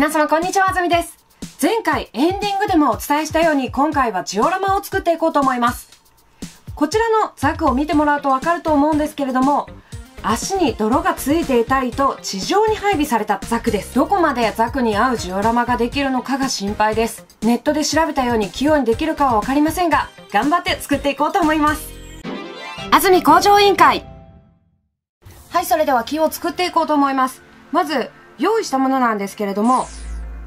皆様こんにちは、あずみです。前回エンディングでもお伝えしたように今回はジオラマを作っていこうと思います。こちらのザクを見てもらうとわかると思うんですけれども、足に泥がついていたりと地上に配備されたザクです。どこまでザクに合うジオラマができるのかが心配です。ネットで調べたように器用にできるかはわかりませんが、頑張って作っていこうと思います。安住工場委員会。はい、それでは木を作っていこうと思います。まず、用意したものなんですけれども、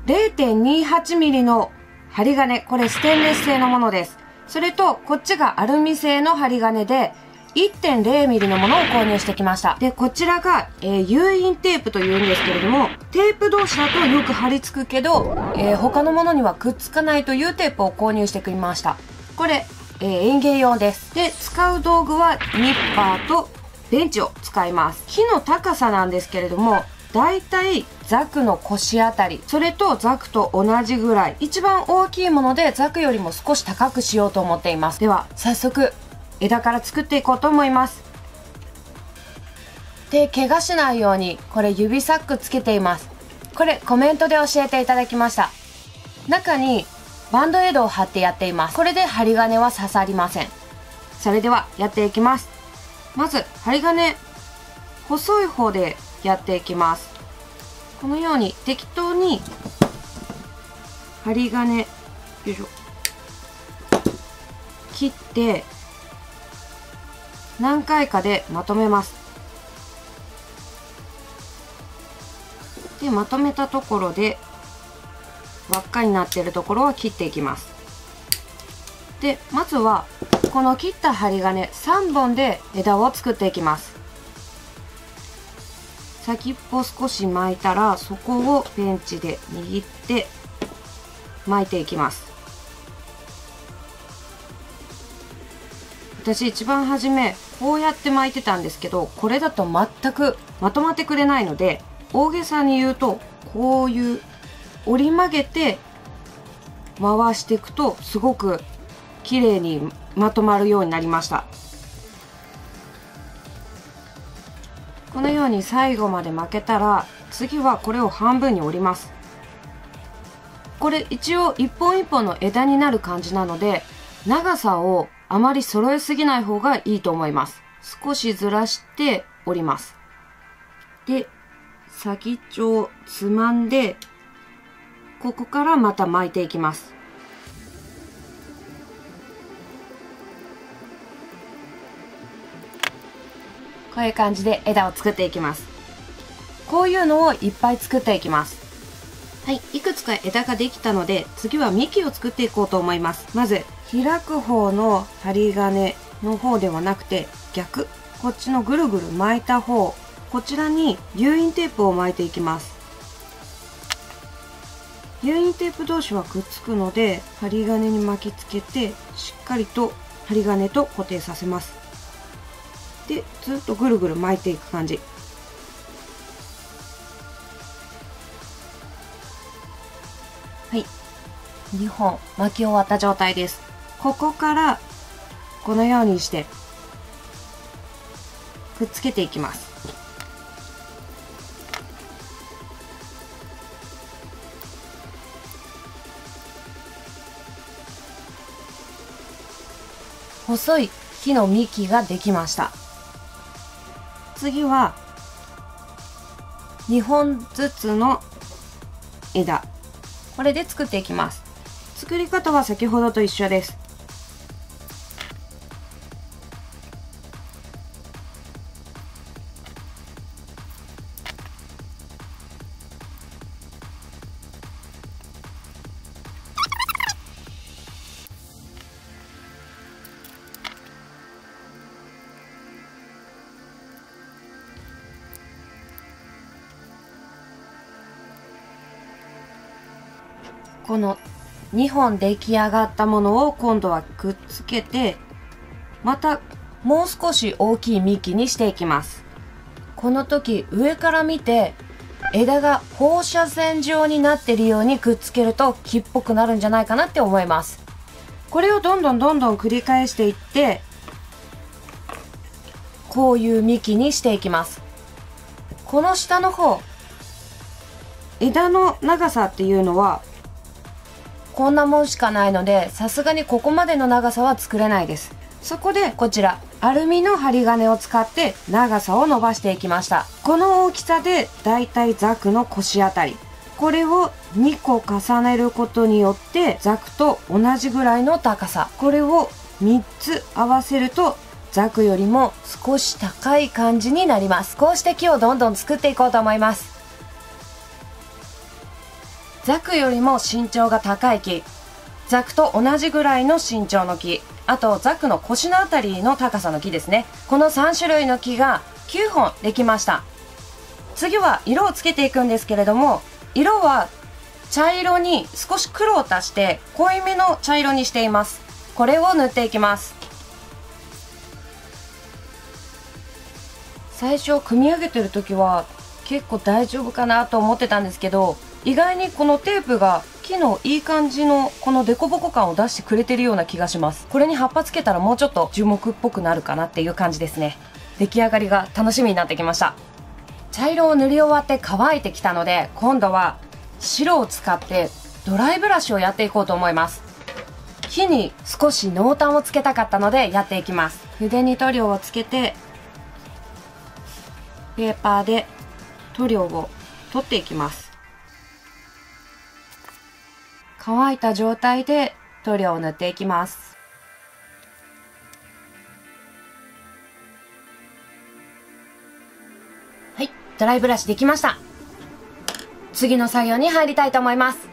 0.28ミリの針金、これステンレス製のものです。それと、こっちがアルミ製の針金で、1.0ミリのものを購入してきました。で、こちらが、えー、誘引テープというんですけれども、テープ同士だとよく貼り付くけど、えー、他のものにはくっつかないというテープを購入してきました。これ、えー、園芸用です。で、使う道具はニッパーとベンチを使います。木の高さなんですけれども、だいたいザクの腰あたり、それとザクと同じぐらい、一番大きいものでザクよりも少し高くしようと思っています。では、早速、枝から作っていこうと思います。で、怪我しないように、これ指サックつけています。これコメントで教えていただきました。中にバンドエイドを貼ってやっています。これで針金は刺さりません。それではやっていきます。まず針金細い方でやっていきます。このように適当に針金よいしょ。切って何回かでまとめます。でまとめたところで輪っかになっているところは切っていきます。でまずはこの切った針金3本で枝を作っていきます。先っぽ少し巻いたらそこをペンチで握って巻いていきます。私一番初めこうやって巻いてたんですけどこれだと全くまとまってくれないので大げさに言うとこういう折り曲げて回していくとすごく綺麗にまとまるようになりました。このように最後まで巻けたら次はこれを半分に折ります。これ一応一本一本の枝になる感じなので長さをあまり揃えすぎない方がいいと思います。少しずらして折ります。で先っちょをつまんでここからまた巻いていきます。こういう感じで枝を作っていきます。こういうのをいっぱい作っていきます。はい、いくつか枝ができたので、次は幹を作っていこうと思います。まず、開く方の針金の方ではなくて、逆。こっちのぐるぐる巻いた方。こちらに誘引テープを巻いていきます。誘引テープ同士はくっつくので、針金に巻きつけて、しっかりと針金と固定させます。でずっとぐるぐる巻いていく感じ。はい。2本巻き終わった状態です。ここからこのようにしてくっつけていきます。細い木の幹ができました次は2本ずつの枝。これで作っていきます。作り方は先ほどと一緒です。この2本出来上がったものを今度はくっつけて、またもう少し大きい幹にしていきます。この時上から見て枝が放射線状になってるようにくっつけると木っぽくなるんじゃないかなって思います。これをどんどんどんどん繰り返していって、こういう幹にしていきます。この下の方、枝の長さっていうのはこんなもんしかないのでさすがにここまでの長さは作れないです。そこでこちらアルミの針金を使って長さを伸ばしていきました。この大きさでだいたいザクの腰あたり。これを2個重ねることによってザクと同じぐらいの高さ。これを3つ合わせるとザクよりも少し高い感じになります。こうして木をどんどん作っていこうと思います。ザクよりも身長が高い木。ザクと同じぐらいの身長の木。あとザクの腰のあたりの高さの木ですね。この3種類の木が9本できました。次は色をつけていくんですけれども色は茶色に少し黒を足して濃いめの茶色にしています。これを塗っていきます。最初組み上げてる時は結構大丈夫かなと思ってたんですけど意外にこのテープが木のいい感じのこのデコボコ感を出してくれてるような気がします。これに葉っぱつけたらもうちょっと樹木っぽくなるかなっていう感じですね。出来上がりが楽しみになってきました。茶色を塗り終わって乾いてきたので今度は白を使ってドライブラシをやっていこうと思います。木に少し濃淡をつけたかったのでやっていきます。筆に塗料をつけてペーパーで塗料を取っていきます。乾いた状態で塗料を塗っていきます。はい、ドライブラシできました。次の作業に入りたいと思います。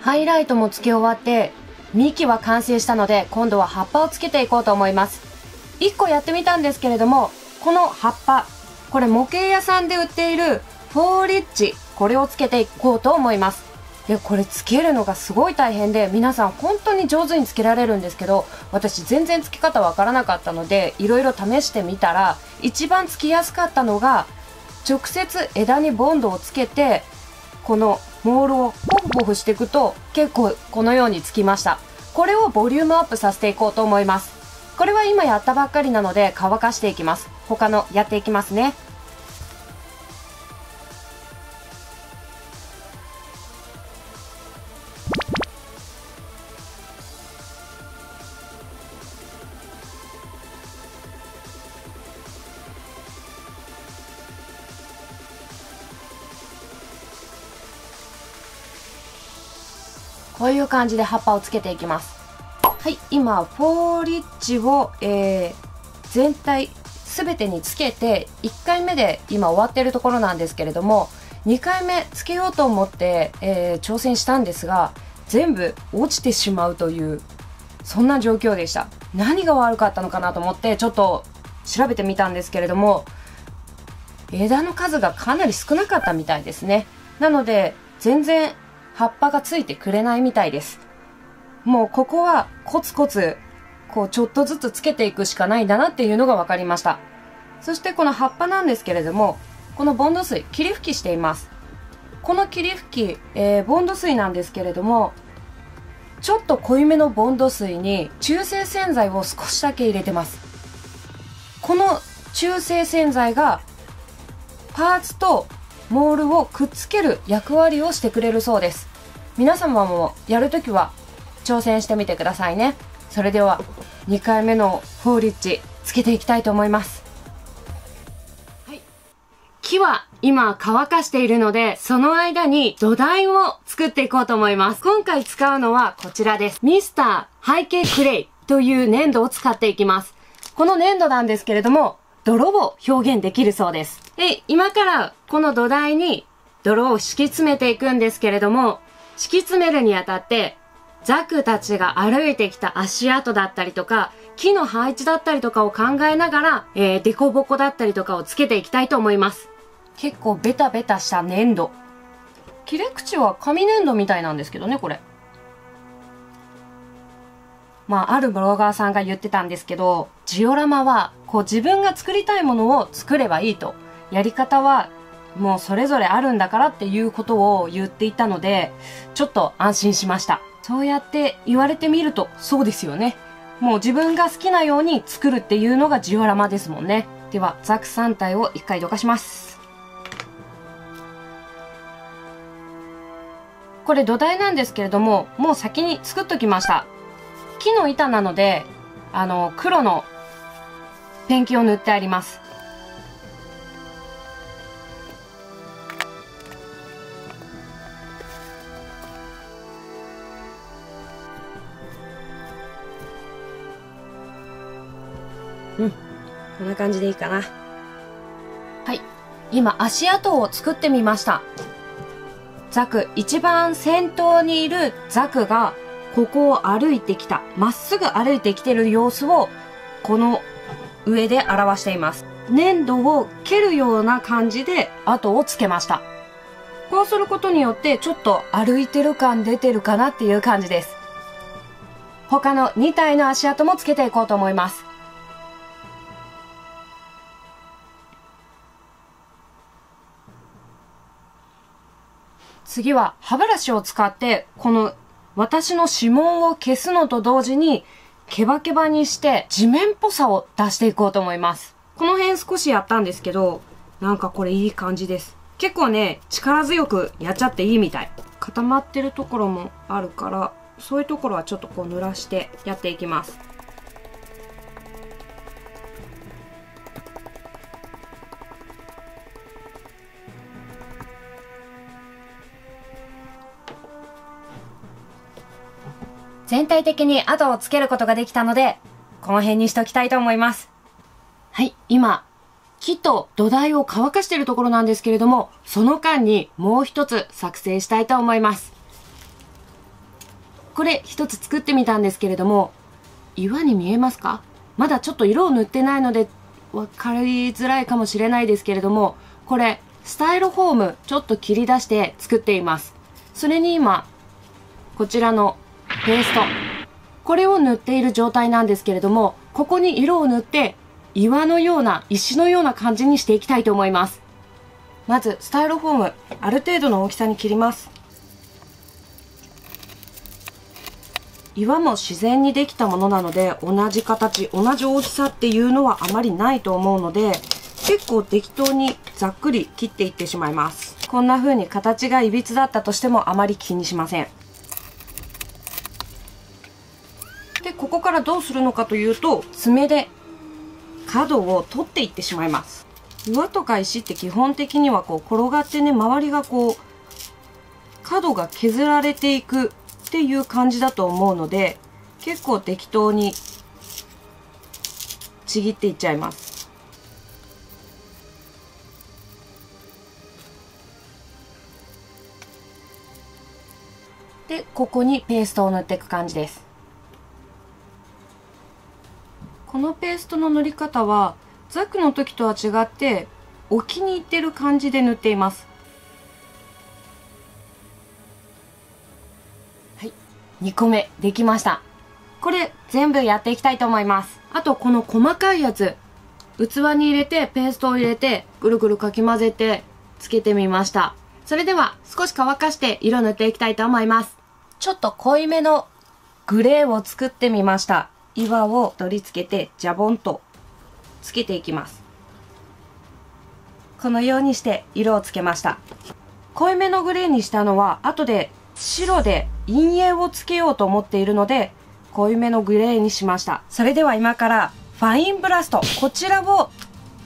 ハイライトもつけ終わって、幹は完成したので、今度は葉っぱをつけていこうと思います。1個やってみたんですけれども、この葉っぱ、これ模型屋さんで売っているフォーリッジ、これをつけていこうと思います。でこれつけるのがすごい大変で皆さん本当に上手につけられるんですけど私全然つけ方わからなかったのでいろいろ試してみたら一番つきやすかったのが直接枝にボンドをつけてこのモールをポフポフしていくと結構このようにつきました。これをボリュームアップさせていこうと思います。これは今やったばっかりなので乾かしていきます。他のやっていきますね。こういう感じで葉っぱをつけていきます。はい今フォーリッジを、えー、全体全てにつけて1回目で今終わってるところなんですけれども2回目つけようと思って、えー、挑戦したんですが全部落ちてしまうというそんな状況でした。何が悪かったのかなと思ってちょっと調べてみたんですけれども枝の数がかなり少なかったみたいですね。なので全然葉っぱがついてくれないみたいです。もうここはコツコツ、こうちょっとずつつけていくしかないんだなっていうのが分かりました。そしてこの葉っぱなんですけれども、このボンド水、霧吹きしています。この霧吹き、えー、ボンド水なんですけれども、ちょっと濃いめのボンド水に中性洗剤を少しだけ入れてます。この中性洗剤がパーツとモールをくっつける役割をしてくれるそうです。皆様もやるときは挑戦してみてくださいね。それでは2回目のフォーリッチつけていきたいと思います、はい、木は今乾かしているのでその間に土台を作っていこうと思います。今回使うのはこちらです。ミスター背景クレイという粘土を使っていきます。この粘土なんですけれども泥を表現できるそうです。で、今からこの土台に泥を敷き詰めていくんですけれども、敷き詰めるにあたって、ザクたちが歩いてきた足跡だったりとか、木の配置だったりとかを考えながら、えー、デコボコだったりとかをつけていきたいと思います。結構ベタベタした粘土。切れ口は紙粘土みたいなんですけどね、これ。まあ、あるブロガーさんが言ってたんですけど、ジオラマは、こう自分が作りたいものを作ればいいと。やり方は、もうそれぞれあるんだからっていうことを言っていたので、ちょっと安心しました。そうやって言われてみると、そうですよね。もう自分が好きなように作るっていうのがジオラマですもんね。では、ザク3体を1回どかします。これ土台なんですけれども、もう先に作っときました。木の板なので、あの、黒のペンキを塗ってあります。うん。こんな感じでいいかな。はい。今、足跡を作ってみました。ザク、一番先頭にいるザクが、ここを歩いてきた、まっすぐ歩いてきてる様子を、この上で表しています。粘土を蹴るような感じで跡をつけました。こうすることによってちょっと歩いてる感出てるかなっていう感じです。他の2体の足跡もつけていこうと思います。次は歯ブラシを使ってこの私の指紋を消すのと同時にケバケバにして地面っぽさを出していこうと思います。この辺少しやったんですけど、なんかこれいい感じです。結構ね、力強くやっちゃっていいみたい。固まってるところもあるから、そういうところはちょっとこう濡らしてやっていきます。全体的に跡をつけることができたので、この辺にしときたいと思います。はい、今、木と土台を乾かしているところなんですけれども、その間にもう一つ作成したいと思います。これ一つ作ってみたんですけれども、岩に見えますか？まだちょっと色を塗ってないので分かりづらいかもしれないですけれども、これスタイロフォームちょっと切り出して作っています。それに今、こちらのペースト。これを塗っている状態なんですけれども、ここに色を塗って岩のような、石のような感じにしていきたいと思います。まず、スタイロフォーム、ある程度の大きさに切ります。岩も自然にできたものなので、同じ形、同じ大きさっていうのはあまりないと思うので、結構適当にざっくり切っていってしまいます。こんな風に形が歪だったとしてもあまり気にしません。で、ここからどうするのかというと、爪で角を取っていってしまいます。岩とか石って基本的にはこう転がってね、周りがこう、角が削られていくっていう感じだと思うので、結構適当にちぎっていっちゃいます。で、ここにペーストを塗っていく感じです。このペーストの塗り方はザクの時とは違って置きに入ってる感じで塗っています。はい。2個目できました。これ全部やっていきたいと思います。あとこの細かいやつ器に入れてペーストを入れてぐるぐるかき混ぜてつけてみました。それでは少し乾かして色塗っていきたいと思います。ちょっと濃いめのグレーを作ってみました岩を取り付けてジャボンとつけていきます。このようにして色をつけました。濃いめのグレーにしたのは後で白で陰影をつけようと思っているので濃いめのグレーにしました。それでは今からファインブラスト。こちらを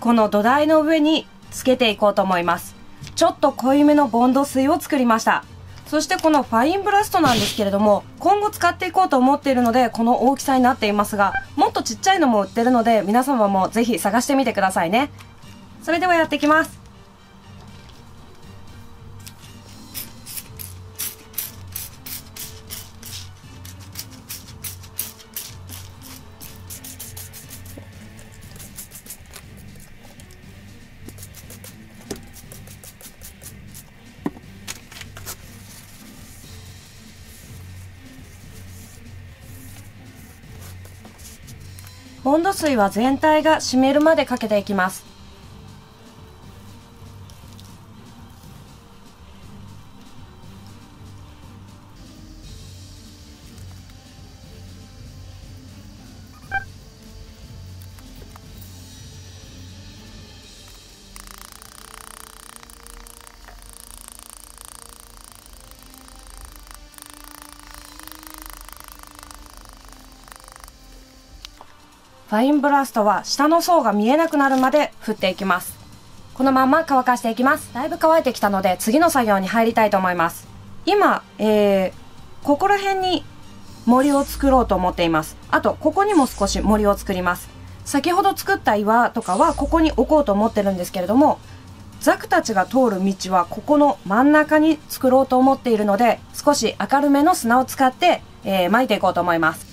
この土台の上につけていこうと思います。ちょっと濃いめのボンド水を作りました。そしてこのファインブラストなんですけれども、今後使っていこうと思っているので、この大きさになっていますが、もっとちっちゃいのも売ってるので、皆様もぜひ探してみてくださいね。それではやっていきます。温度水は全体が湿るまでかけていきます。ファインブラストは下の層が見えなくなるまで振っていきます。このまま乾かしていきます。だいぶ乾いてきたので次の作業に入りたいと思います。今、えー、ここら辺に森を作ろうと思っています。あとここにも少し森を作ります。先ほど作った岩とかはここに置こうと思ってるんですけれどもザクたちが通る道はここの真ん中に作ろうと思っているので少し明るめの砂を使って、えー、巻いていこうと思います。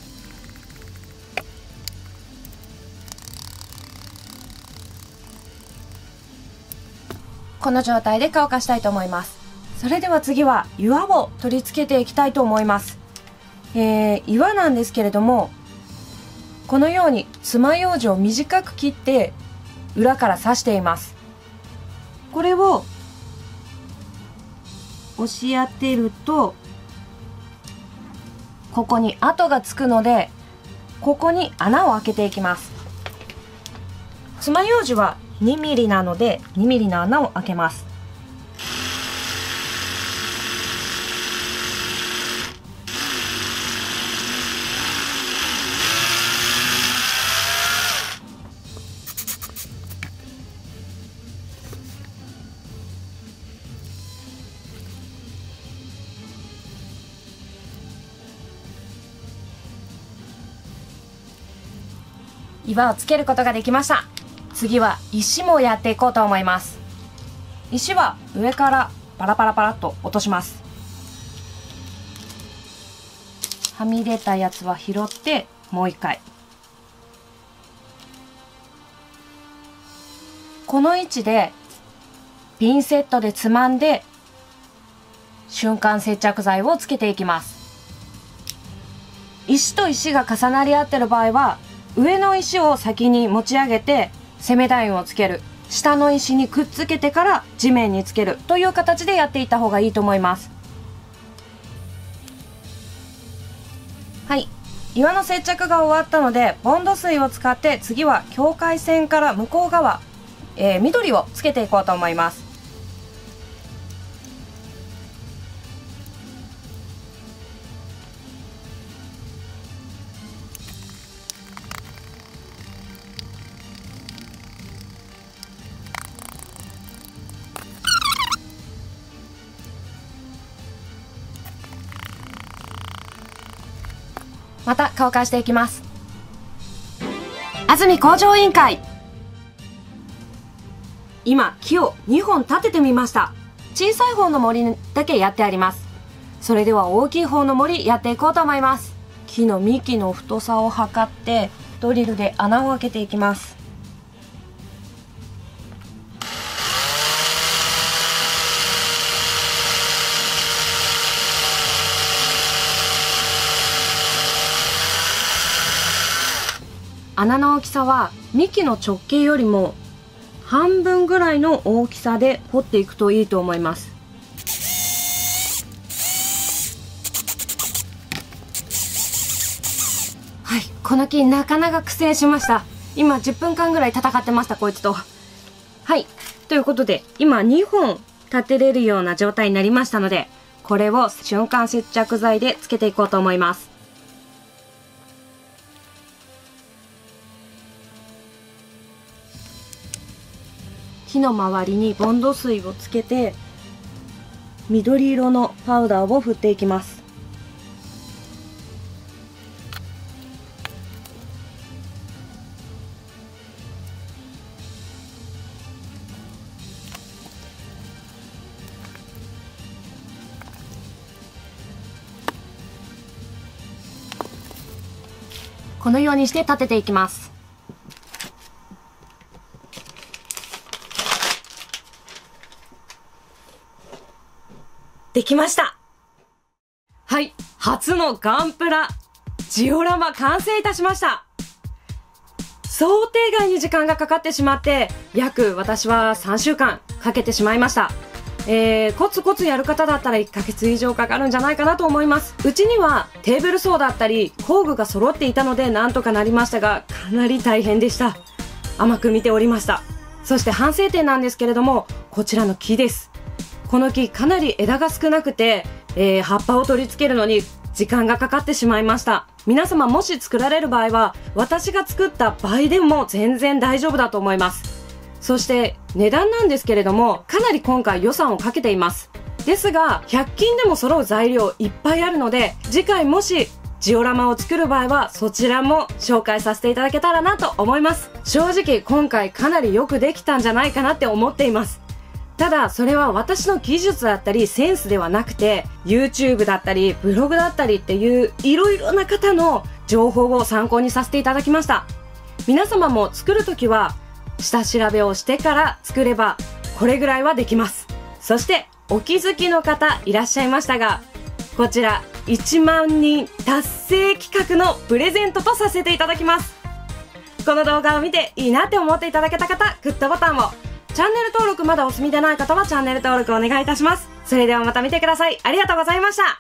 この状態で乾かしたいと思います。それでは次は岩を取り付けていきたいと思います。えー、岩なんですけれどもこのように爪楊枝を短く切って裏から刺しています。これを押し当てるとここに跡がつくのでここに穴を開けていきます。爪楊枝は 2mm なので 2mm の穴を開けます。岩をつけることができました。次は石もやっていこうと思います。石は上からパラパラパラっと落とします。はみ出たやつは拾ってもう一回。この位置でピンセットでつまんで瞬間接着剤をつけていきます。石と石が重なり合ってる場合は上の石を先に持ち上げて攻め台をつける。下の石にくっつけてから地面につける。という形でやっていった方がいいと思います。はい。岩の接着が終わったのでボンド水を使って次は境界線から向こう側、えー、緑をつけていこうと思います。また公開していきます。安住工場委員会。今木を2本立ててみました。小さい方の森だけやってあります。それでは大きい方の森やっていこうと思います。木の幹の太さを測ってドリルで穴を開けていきます。穴の大きさは幹の直径よりも半分ぐらいの大きさで掘っていくといいと思います。はいこの木なかなか苦戦しました。今10分間ぐらい戦ってましたこいつと。はいということで今2本立てれるような状態になりましたのでこれを瞬間接着剤でつけていこうと思います。木の周りにボンド水をつけて緑色のパウダーを振っていきます。このようにして立てていきます。できましたはい、初のガンプラ、ジオラマ完成いたしました想定外に時間がかかってしまって、約私は3週間かけてしまいました。えー、コツコツやる方だったら1ヶ月以上かかるんじゃないかなと思います。うちにはテーブル層だったり工具が揃っていたのでなんとかなりましたが、かなり大変でした。甘く見ておりました。そして反省点なんですけれども、こちらの木です。この木かなり枝が少なくて、えー、葉っぱを取り付けるのに時間がかかってしまいました。皆様もし作られる場合は、私が作った倍でも全然大丈夫だと思います。そして値段なんですけれども、かなり今回予算をかけています。ですが、100均でも揃う材料いっぱいあるので、次回もしジオラマを作る場合はそちらも紹介させていただけたらなと思います。正直今回かなりよくできたんじゃないかなって思っています。ただそれは私の技術だったりセンスではなくて YouTube だったりブログだったりっていういろいろな方の情報を参考にさせていただきました。皆様も作るときは下調べをしてから作ればこれぐらいはできます。そしてお気づきの方いらっしゃいましたが、こちら1万人達成企画のプレゼントとさせていただきます。この動画を見ていいなって思っていただけた方、グッドボタンを。チャンネル登録まだお済みでない方はチャンネル登録お願いいたします。それではまた見てください。ありがとうございました。